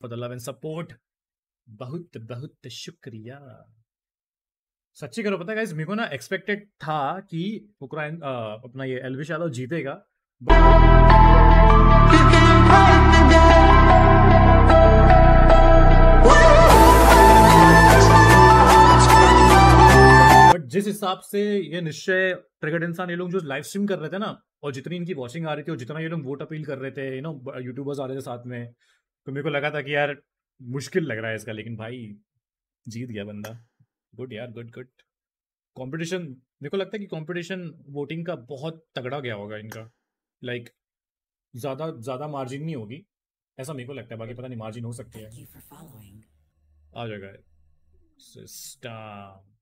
For the love and support बहुत बहुत शुक्रिया। सच्ची करो पता है मेरे को ना एक्सपेक्टेड था कि उक्राइन अपना ये एलविश यादव जीतेगा। बट जिस हिसाब से ये निश्चय प्रगट इंसान, ये लोग जो लाइव स्ट्रीम कर रहे थे ना, और जितनी इनकी वॉचिंग आ रही थी, और जितना ये लोग वोट अपील कर रहे थे यू नो यूट्यूबर्स आ रहे थे साथ में तो मेरे को लगा था कि यार मुश्किल लग रहा है इसका लेकिन भाई जीत गया बंदा। गुड यार गुड गुड। कंपटीशन मेरे को लगता है कि कंपटीशन वोटिंग का बहुत तगड़ा गया होगा इनका। लाइक like, ज़्यादा ज़्यादा मार्जिन नहीं होगी। ऐसा मेरे को लगता है बाकी पता नहीं मार्जिन हो सकती है। आ जाएगा। सिस्टम